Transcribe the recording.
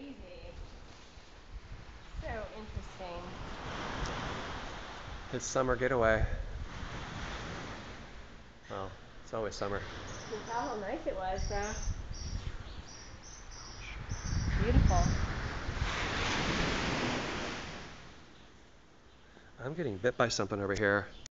crazy. So interesting. His summer getaway. Well, it's always summer. You tell how nice it was, though. Beautiful. I'm getting bit by something over here.